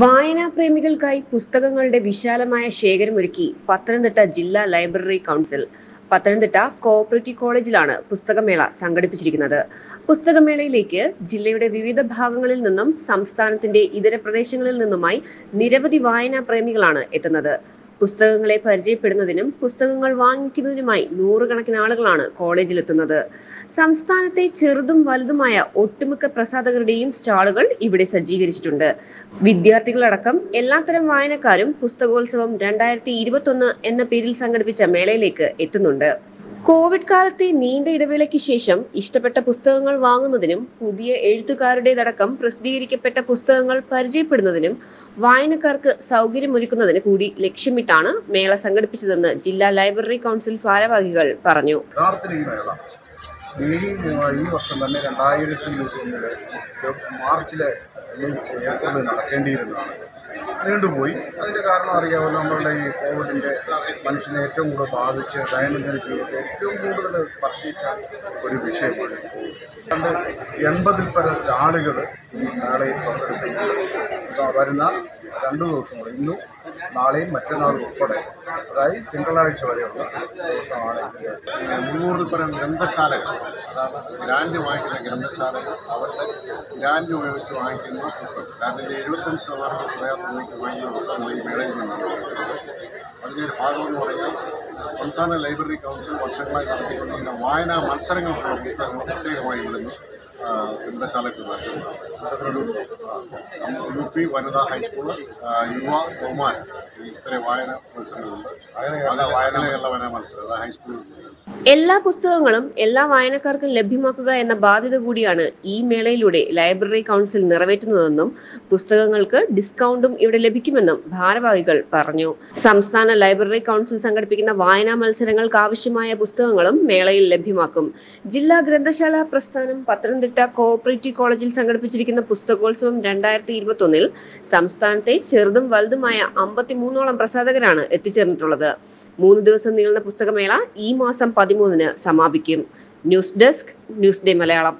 വായനാ പ്രേമികൾക്കായി പുസ്തകങ്ങളുടെ വിശാലമായ ശേഖരമൊരുക്കി പത്തനംതിട്ട ജില്ലാ ലൈബ്രറി കൗൺസിൽ. പത്തനംതിട്ട കോഓപ്പറേറ്റീവ് കോളേജിലാണ് പുസ്തകമേള സംഘടിപ്പിച്ചിരിക്കുന്നത്. പുസ്തകമേളയിലേക്ക് ജില്ലയുടെ വിവിധ ഭാഗങ്ങളിൽ നിന്നും സംസ്ഥാനത്തിന്റെ ഇതര പ്രദേശങ്ങളിൽ നിന്നുമായി നിരവധി വായനാ പ്രേമികളാണ് എത്തുന്നത്. പുസ്തകങ്ങളെ പരിചയപ്പെടുന്നതിനും പുസ്തകങ്ങൾ വാങ്ങിക്കുന്നതിനുമായി നൂറുകണക്കിന് ആളുകളാണ് കോളേജിലെത്തുന്നത്. സംസ്ഥാനത്തെ ചെറുതും വലുതുമായ ഒട്ടുമിക്ക പ്രസാധകരുടെയും സ്റ്റാളുകൾ ഇവിടെ സജ്ജീകരിച്ചിട്ടുണ്ട്. വിദ്യാർത്ഥികളടക്കം എല്ലാത്തരം വായനക്കാരും പുസ്തകോത്സവം രണ്ടായിരത്തി എന്ന പേരിൽ സംഘടിപ്പിച്ച മേളയിലേക്ക് എത്തുന്നുണ്ട്. കോവിഡ് കാലത്തെ നീണ്ട ഇടവേളയ്ക്ക് ശേഷം ഇഷ്ടപ്പെട്ട പുസ്തകങ്ങൾ വാങ്ങുന്നതിനും പുതിയ എഴുത്തുകാരുടേതടക്കം പ്രസിദ്ധീകരിക്കപ്പെട്ട പുസ്തകങ്ങൾ പരിചയപ്പെടുന്നതിനും വായനക്കാർക്ക് സൗകര്യമൊരുക്കുന്നതിന് കൂടി ലക്ഷ്യമിട്ടാണ് മേള സംഘടിപ്പിച്ചതെന്ന് ജില്ലാ ലൈബ്രറി കൗൺസിൽ ഭാരവാഹികൾ പറഞ്ഞു. ഈ വർഷം തന്നെ രണ്ടായിരത്തി ഇരുപത്തൊന്നിൽ മാർച്ചിലെ അല്ലെങ്കിൽ ഏപ്രിലിൽ നടക്കേണ്ടിയിരുന്നതാണ്. നീണ്ടുപോയി. അതിന്റെ കാരണം അറിയാമല്ലോ നമ്മളുടെ ഈ കോവിഡിന്റെ മനുഷ്യനെ ഏറ്റവും കൂടുതൽ ബാധിച്ച് ദൈനംദിന ജീവിതത്തെ ഏറ്റവും കൂടുതൽ സ്പർശിച്ച ഒരു വിഷയമാണ് രണ്ട് എൺപതിൽ പരം സ്റ്റാളുകൾ ഈ മേളയിൽ പങ്കെടുക്കുന്നുണ്ട് വരുന്ന രണ്ട് ദിവസം കൂടെ ഇന്നും നാളെയും മറ്റന്നാളും ഉൾപ്പെടെ അതായത് തിങ്കളാഴ്ച വരെയുള്ള ദിവസമാണ് മുന്നൂറിൽ പരം ഗ്രന്ഥശാലകൾ അതാണ് ഗ്രാൻഡ് വാങ്ങിക്കുന്ന ഗ്രന്ഥശാലകൾ. അവരുടെ ഗ്രാൻഡ് ഉപയോഗിച്ച് വാങ്ങിക്കുന്ന ഗ്രാൻഡിന്റെ എഴുപത്തഞ്ച് ശതമാനം തുക തുകയ്ക്ക് വാങ്ങിക്കുന്ന പുസ്തകങ്ങൾ ഈ മേളയിൽ നിന്നാണ് അതിന്റെ ഭാഗമെന്ന് പറഞ്ഞാൽ സംസ്ഥാന ലൈബ്രറി കൗൺസിൽ വർഷങ്ങളായി നടത്തിക്കൊണ്ടിരിക്കുന്ന വായനാ മത്സരങ്ങൾക്കുള്ള പുസ്തകങ്ങൾ പ്രത്യേകമായി ഇവിടുന്ന് ആ, ഗ്രന്ഥശാലയ്ക്ക് മാറ്റുന്നതാണ് യു പി വനിതാ ഹൈസ്കൂൾ യുവ കൗമാര ഇത്തരം വായന മത്സരങ്ങളുണ്ട്. അങ്ങനെ വായനയുള്ള വായന. മത്സരം. അതായത് ഹൈസ്കൂൾ എല്ലാ പുസ്തകങ്ങളും എല്ലാ വായനക്കാർക്കും ലഭ്യമാക്കുക എന്ന ബാധ്യത കൂടിയാണ് ഈ മേളയിലൂടെ ലൈബ്രറി കൗൺസിൽ നിറവേറ്റുന്നതെന്നും പുസ്തകങ്ങൾക്ക് ഡിസ്കൗണ്ടും ഇവിടെ ലഭിക്കുമെന്നും ഭാരവാഹികൾ പറഞ്ഞു. സംസ്ഥാന ലൈബ്രറി കൗൺസിൽ സംഘടിപ്പിക്കുന്ന വായനാ മത്സരങ്ങൾക്ക് ആവശ്യമായ പുസ്തകങ്ങളും മേളയിൽ ലഭ്യമാക്കും. ജില്ലാ ഗ്രന്ഥശാല പ്രസ്ഥാനം പത്തനംതിട്ട കോഓപ്പറേറ്റീവ് കോളേജിൽ സംഘടിപ്പിച്ചിരിക്കുന്ന പുസ്തകോത്സവം രണ്ടായിരത്തി ഇരുപത്തി സംസ്ഥാനത്തെ ചെറുതും വലുതുമായ അമ്പത്തിമൂന്നോളം പ്രസാധകരാണ് എത്തിച്ചേർന്നിട്ടുള്ളത്. മൂന്ന് ദിവസം നീളുന്ന പുസ്തകമേള ഈ മാസം പതിമൂന്നിന് സമാപിക്കും. News desk news day Malayalam.